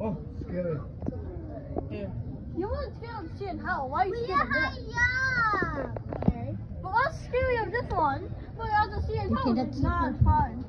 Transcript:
Oh, scary. You weren't scared of seeing hell. Why are you scared of are this? Okay. But what's scary of this one? But as a seeing hell, it's not fun.